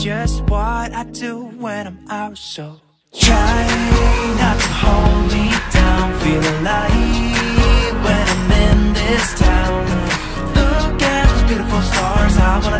Just what I do when I'm out, so try not to hold me down. Feel alive when I'm in this town. Look at those beautiful stars. I wanna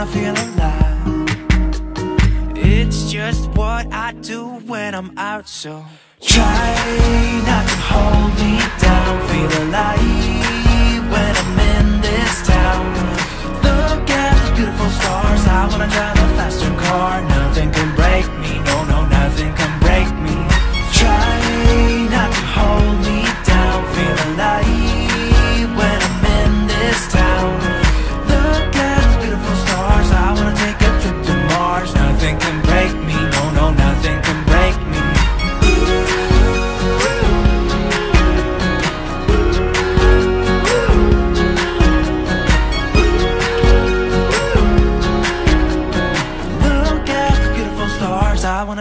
Wanna feel alive. It's just what I do when I'm out, so try not to hold me down. Feel alive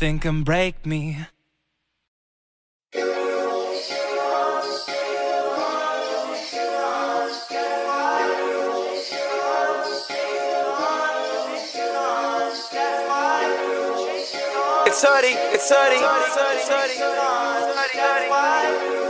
Nothing can break me. It's Huddy, it's Huddy, it's Huddy, it's Huddy.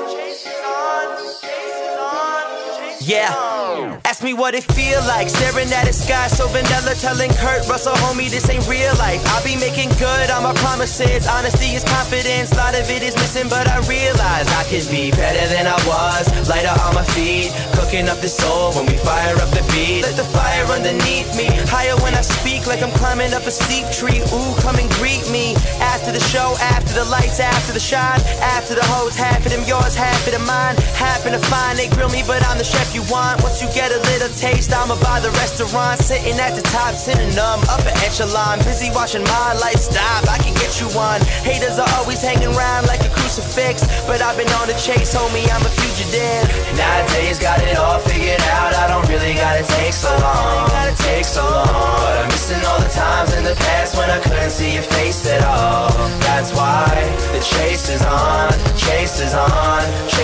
Yeah. Ask me what it feel like Staring at the sky. So vanilla Telling Kurt Russell, homie, this ain't real life. I'll be making good on my promises. Honesty is confidence, a lot of it is missing But I realize I could be better than I was. Lighter on my feet, cooking up the soul When we fire up the beat. Let the fire underneath me. Higher when I speak like I'm climbing up a steep tree. Ooh, come and greet me. After the show, after the lights, after the shine. After the hoes, half of them yours, half of them mine. Happen to find they grill me but I'm the chef you want. Once you get a little taste, I'ma buy the restaurant. Sitting at the top, sitting numb, upper echelon. Busy watching my life stop, I can get you one. Haters are always hanging around like a crucifix But I've been on the chase, homie, I'm a fugitive. Nowadays got it all figured out. I don't really gotta take so long. Gotta take so long. But I'm missing all the times in the past When I couldn't see your face at all. That's why the chase is on Chase is on, chase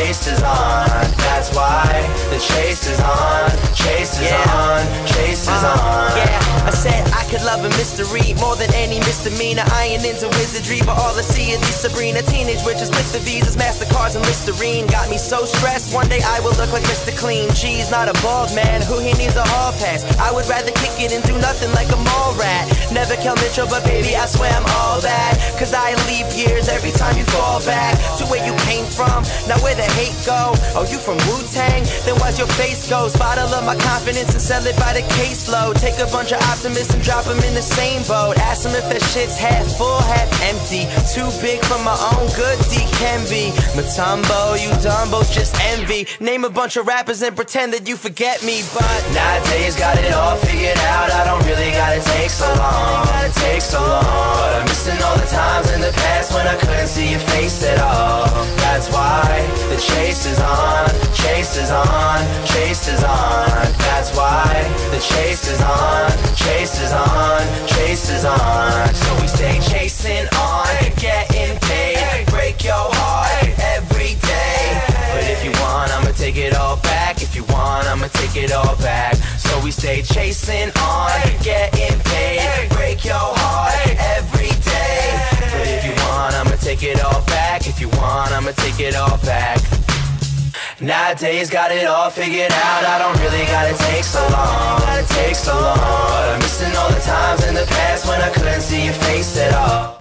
chase is on Chase is on, chase is uh, on. Yeah, I said I could love a mystery more than any misdemeanor. I ain't into wizardry, but all I see is these Sabrina teenage witches with the visas, Mastercards, and Listerine. Got me so stressed, one day I will look like Mr. Clean. G's not a bald man, who he needs a hall pass. I would rather kick it and do nothing like a mall rat. Never Kel Mitchell, but baby, I swear I'm all that. Cause I leave years every time you fall back to where you came from. Now where the hate go? Oh, you from Wu Tang? Then why's your face go? Bottle of my confidence and sell it by the caseload. Take a bunch of optimists and drop them in the same boat. Ask them if their shit's half full, half empty. Too big for my own good, D can be. Mutombo, you dumbos just envy. Name a bunch of rappers and pretend that you forget me, but nowadays got it all figured out. I don't really gotta take so long. Gotta take so long. But I'm missing all the times in the past when I couldn't see your face at all. That's why the chase is on, chase is on, chase is on. That's why the chase is on, chase is on, chase is on. So we stay chasing on, take it all back. If you want, I'ma take it all back. So we stay chasing on, getting paid, break your heart every day. But if you want, I'ma take it all back. If you want, I'ma take it all back. Nowadays got it all figured out I don't really gotta take so long Gotta take so long But I'm missing all the times in the past When I couldn't see your face at all